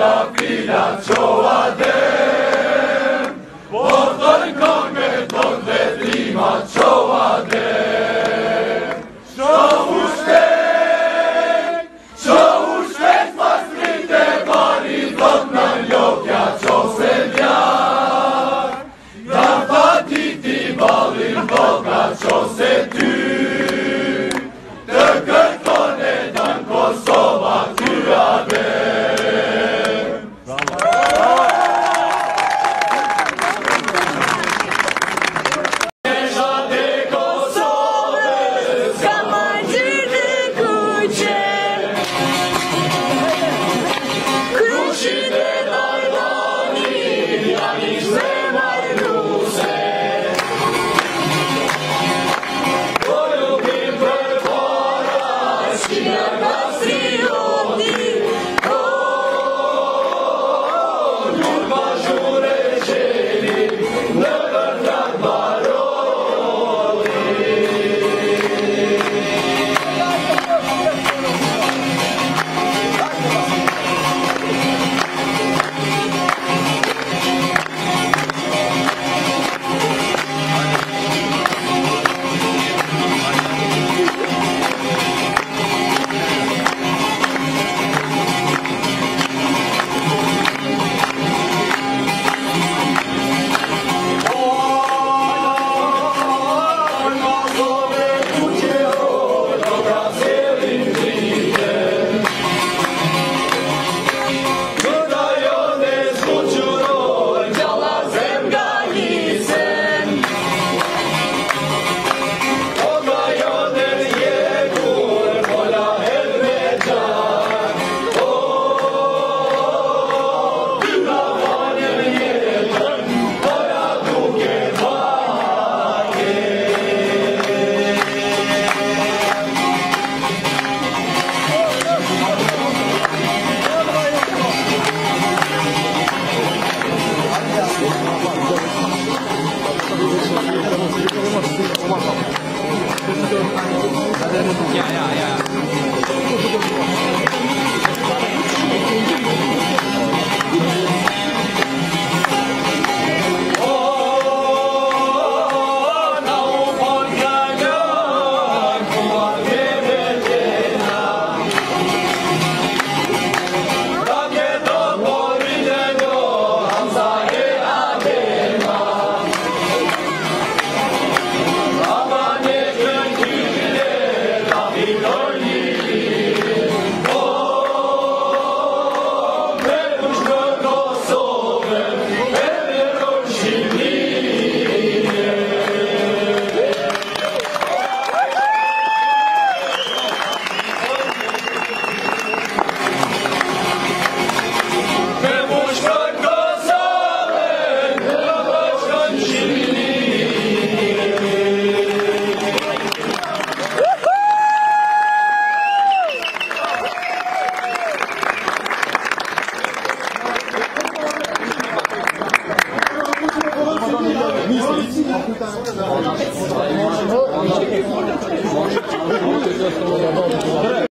la village. Israel.